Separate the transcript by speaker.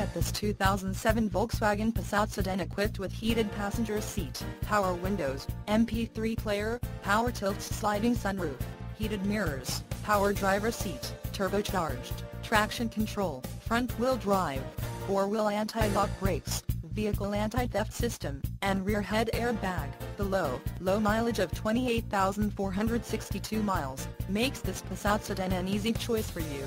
Speaker 1: at this 2007 Volkswagen Passat sedan equipped with heated passenger seat, power windows, MP3 player, power tilt sliding sunroof, heated mirrors, power driver seat, turbocharged, traction control, front wheel drive, four-wheel anti-lock brakes, vehicle anti-theft system, and rear head airbag. The low, low mileage of 28,462 miles makes this Passat sedan an easy choice for you.